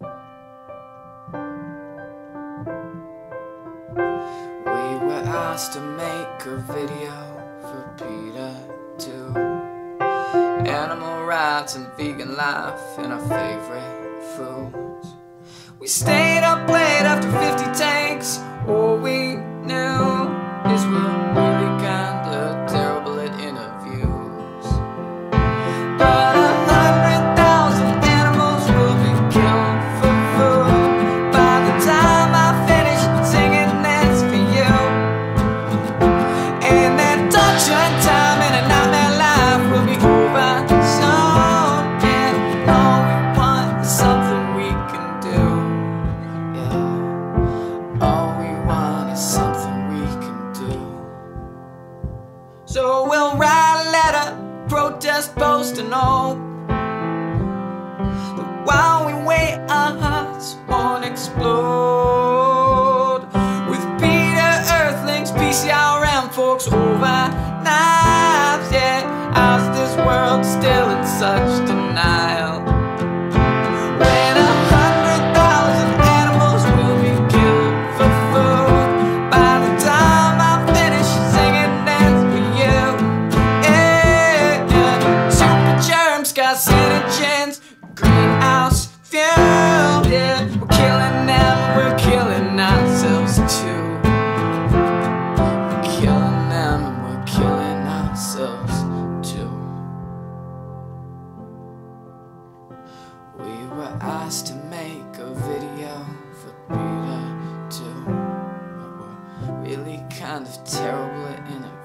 We were asked to make a video for Peter too. Animal rights and vegan life and our favorite foods. We stayed up late after 50 tanks, All we So we'll write a letter, protest, post, and hope. But while we wait, our hearts won't explode. With PETA, Earthlings, PCRM Forks Over Knives. Yeah, how's this world still in such We were asked to make a video for Peter too. But we're really kind of terrible at interviews.